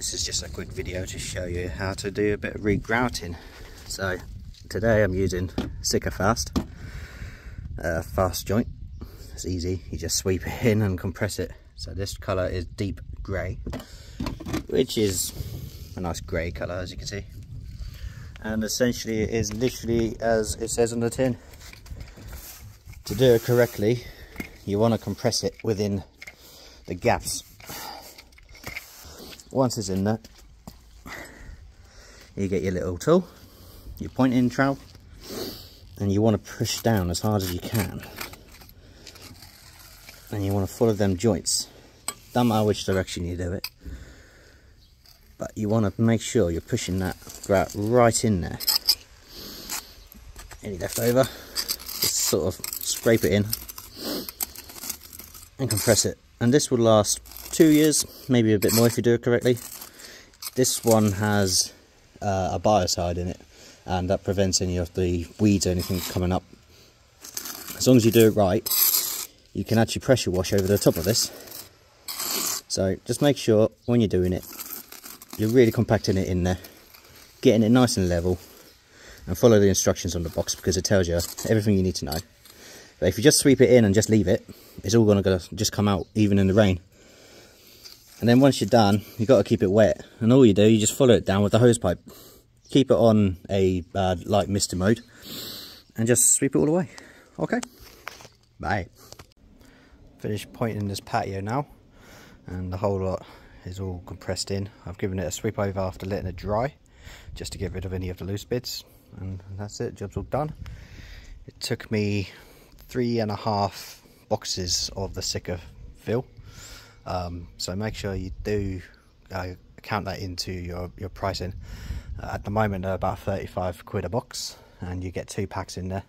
this is just a quick video to show you how to do a bit of regrouting. So today I'm using Sikafast, uh, fast joint. It's easy, you just sweep it in and compress it. So this colour is deep grey, which is a nice grey colour as you can see. And essentially it is literally as it says on the tin. To do it correctly, you want to compress it within the gaps once it's in there you get your little tool your pointing trowel and you want to push down as hard as you can. And you want to follow them joints. Don't matter which direction you do it but you want to make sure you're pushing that grout right in there. Any left over just sort of scrape it in and compress it. And this will last two years maybe a bit more if you do it correctly. This one has uh, a biocide in it and that prevents any of the weeds or anything coming up. As long as you do it right you can actually pressure wash over the top of this. So just make sure when you're doing it you're really compacting it in there getting it nice and level and follow the instructions on the box because it tells you everything you need to know. But if you just sweep it in and just leave it, it's all going to just come out, even in the rain. And then once you're done, you've got to keep it wet. And all you do, you just follow it down with the hose pipe. Keep it on a uh, light mister mode. And just sweep it all away. Okay. Bye. Finished pointing this patio now. And the whole lot is all compressed in. I've given it a sweep over after letting it dry. Just to get rid of any of the loose bits. And that's it, job's all done. It took me three and a half boxes of the Sika fill. Um, so make sure you do uh, count that into your, your pricing. Uh, at the moment they're about 35 quid a box and you get two packs in there.